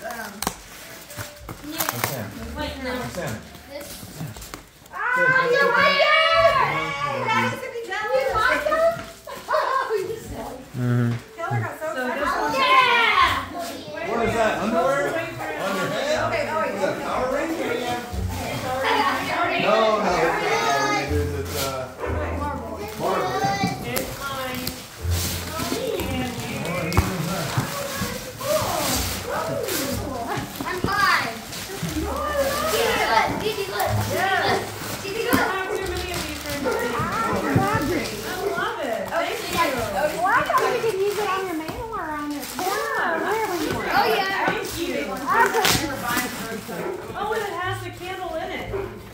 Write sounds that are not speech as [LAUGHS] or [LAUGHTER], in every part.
Sam. Sam. Oh, you're right there! Yeah! What is that? Underwear? On your head? Is that Power Ranger? No, no. It's not Power Rangers. It's uh, Marvel. I'm five. Didi, look. Didi, look. Didi, look. Well, I thought you could use it on your mail or on your wherever you want. Oh, yeah. Oh, and it has the candle in it.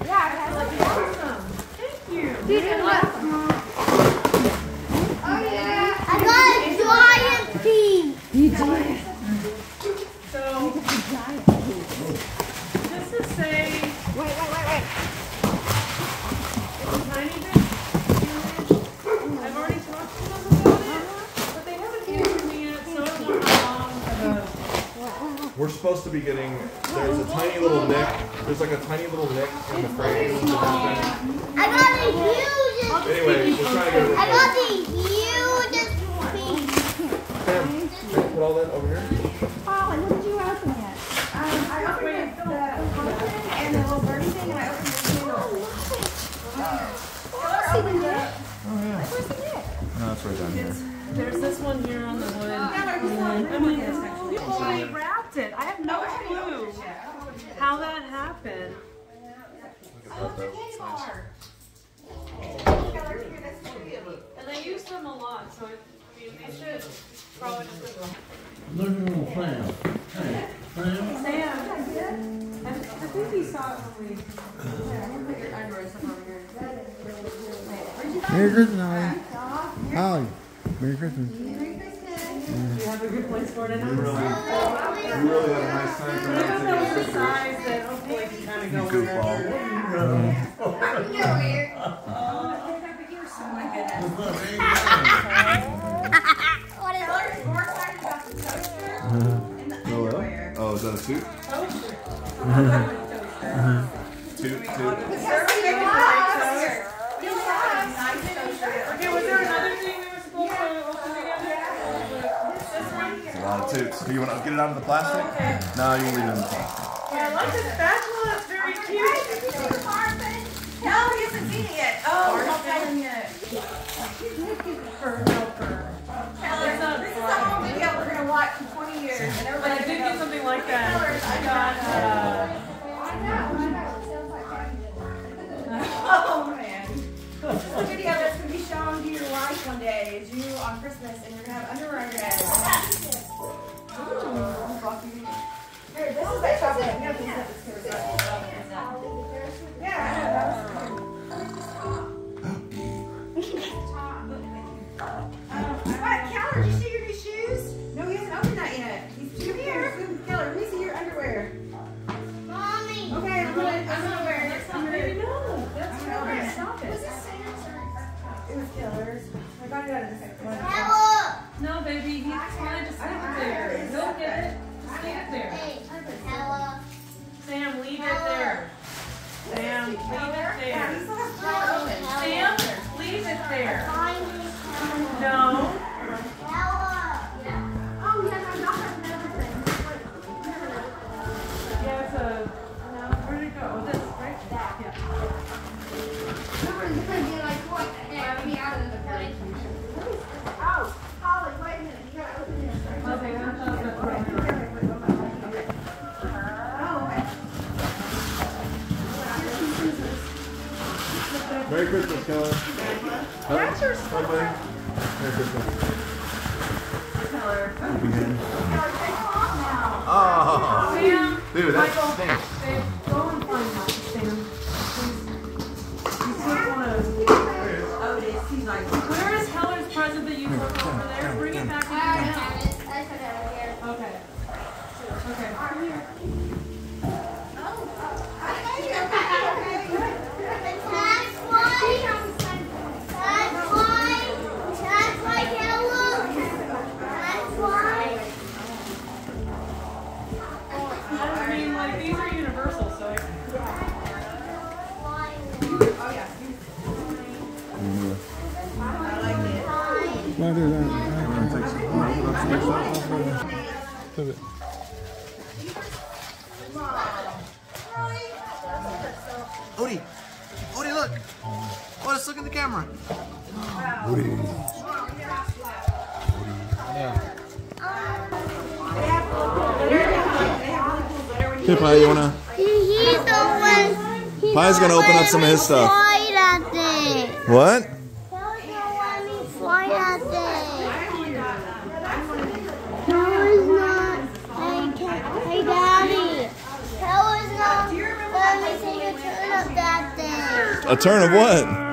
Yeah, it has like Awesome. Thank you. Didi, look. Oh, yeah. I got a giant pea. So, just to say, Wait, wait, wait, wait. it's a tiny bit. I've already talked to them about it, but they haven't answered me yet, so I don't know how long. We're supposed to be getting. There's a tiny little nick. There's like a tiny little nick in the frame. I got a huge. Anyway, we're trying to get it I got the hugest pea. Sam, can you put all that over here? Holly, when did you open it? Um, I opened the pumpkin and the little birdie thing, and I opened the candle. See the net? Oh yeah. Where's the net? No, it's right down here. There's this one here on the wood. Taylor, you saw it. I mean, you it. I have no clue how that happened. And they use them a lot, so it, I mean, they should probably just. Look at little Sam. Hey, Sam. Sam, I, I think you saw it when we. Merry Christmas, Holly. Holly. Merry Christmas. Do you have a good place for it in You really, you really had a nice time Look tonight. at those taking the size that hopefully can kind of You go in goofball. there. What is more excited about the toaster [LAUGHS] uh-huh. and the oh, underwear. Oh, is that a suit? [LAUGHS] Toot, toot. Okay, was there another thing we were supposed to open together? This one? It's a lot of toots. Do you want to get it out of the plastic? No, you can leave it in the plastic. Yeah, I like the spatula, it's very cute. No, he hasn't seen it yet. Oh, don't tell him yet. For helper. Taylor, this is the home video we're gonna watch in 20 years, and But I did get something like that. I got, [LAUGHS] uh, Oh man. This is a video that's gonna be shown to your wife one day. Is you on Christmas and you're gonna have underwear on Keller. That's your Bye, buddy. Merry Christmas. Oh, dude, that stinks. Otis, look at the camera. Hey, Pi, you wanna? He's the one. He's Pi's gonna open up some of his stuff. Fly that day. What? He was the one who fly that day. That was not. Hey, ca- hey, Daddy. That was not. Let me take a turn of that. A turn of what?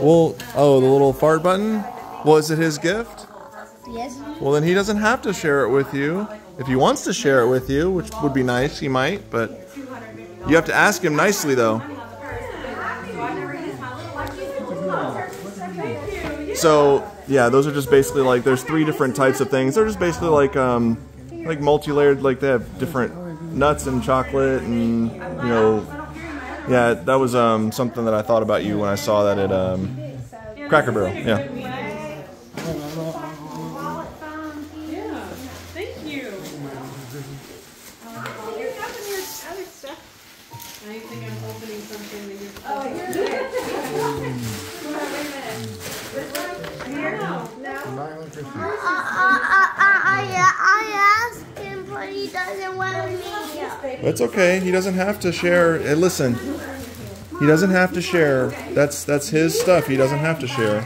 On this. Thing. Well, oh, the little fart button? Was it his gift? Yes. Well, then he doesn't have to share it with you. If he wants to share it with you, which would be nice, he might, but you have to ask him nicely, though. So, yeah, those are just basically like there's three different types of things. They're just basically like um like multi-layered like they have different nuts and chocolate and you know yeah, that was um something that I thought about you when I saw that at um Cracker Barrel. Yeah. Thank you. Oh, you're having your other stuff. I think I'm opening something that you're. Oh, here's it. Wait a minute. This one? Here? No. I, I, I, I, I asked him, but he doesn't want me. That's okay. He doesn't have to share. Hey, listen. He doesn't have to share. That's that's his stuff. He doesn't have to share.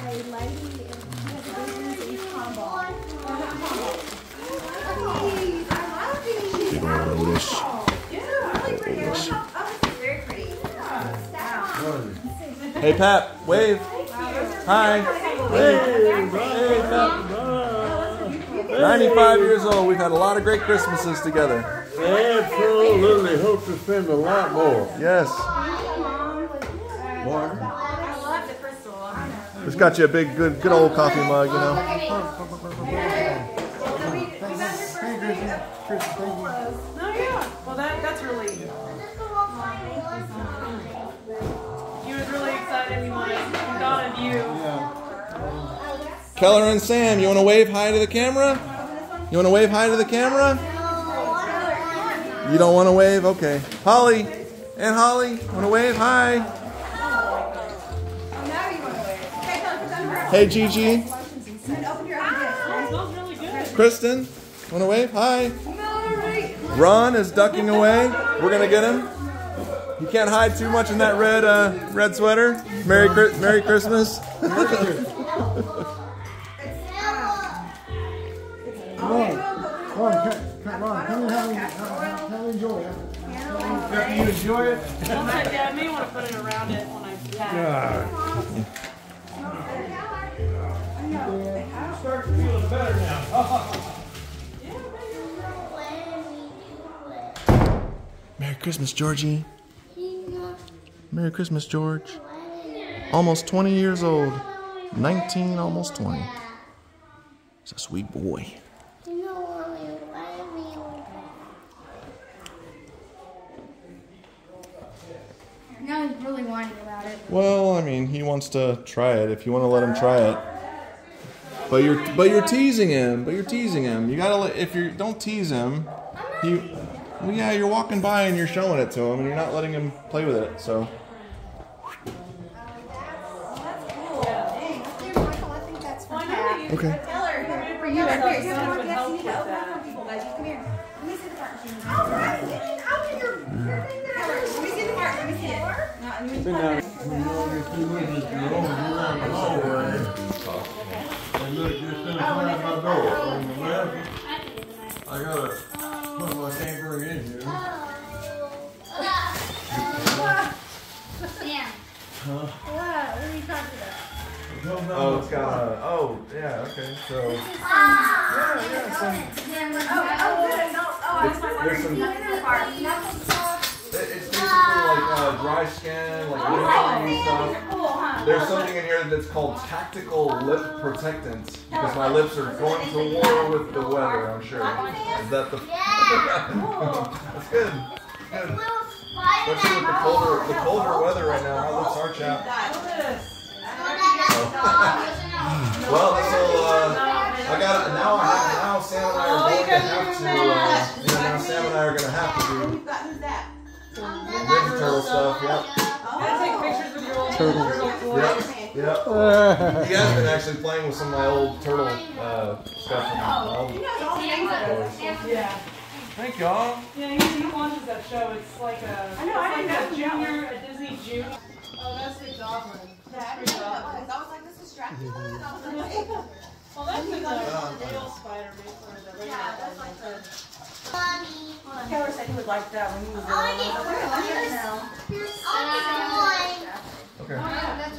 Hey Pat, wave. Hi. Hey Pat. 95 years old. We've had a lot of great Christmases together. Absolutely hope to spend a lot more. Yes. I love the crystal. It's got you a big, good, good old coffee mug, you know. No, yeah. Well, that that's really. He was really excited. He wanted. He thought of you. Keller and Sam, you want to wave hi to the camera? You want to wave hi to the camera? You don't want to wave? Okay. Holly and Holly, want to wave? Hi. To Hey Gigi. Kristen, want to wave? Hi. Ron is ducking away. We're gonna get him. You can't hide too much in that red uh, red sweater. Merry Merry Christmas. Well, I yeah, I may want to put it around it when I pack. Start feeling better now. Merry Christmas, Georgie. Merry Christmas, George. Almost 20 years old. 19, almost 20. He's a sweet boy. Now he's really whining about it. Well, I mean, he wants to try it. If you want to let him try it, but you're but you're teasing him. But you're teasing him. You gotta let if you don't tease him, you well yeah you're walking by and you're showing it to him and you're not letting him play with it. So Well, I know that you. okay. All right, get your-. Let me see the part. Let me see it. No, let me- Been down when you only two witnesses, you roll around the hallway. And look just inside my door on the left. I got a, something I can't bring in here. Yeah. What? What are you talking about? Oh, it's got a. Oh, yeah. Okay. So Oh, oh, good. No, oh, I was like, there's some. wondering if you part. It's basically like uh, dry skin, like lip stuff. Cool, huh? There's something in here that's called tactical lip protectants because my lips are going to war with the weather. I'm sure. Is that the? That's [LAUGHS] good. Good. Little Especially with the Spider-Man. colder, the colder weather right now. How looks our chap? Well, this will. Uh, I got now. I have now. Sam and I are going to have to. Uh, you know, now Sam and I are going to have to do Who's that? Ninja Turtle stuff. Yep. Gotta take pictures with your old turtle toys. Yep. Yep. He has been actually playing with some of my old turtle uh, stuff. From my old toys. Yeah. Thank y'all. Yeah, he, he watches that show. It's like a, I know, I it's didn't like a know that junior, a Disney junior. Oh, that's the Goblin. Dad, I was like, this is Dracula. And I was like, [LAUGHS] Well, that's the, the real Spider-Man or the regular Yeah, that's like the. Mommy. Taylor said he would like that when he was I little. want to I was like, I like that now. get this. I want to get Okay. one.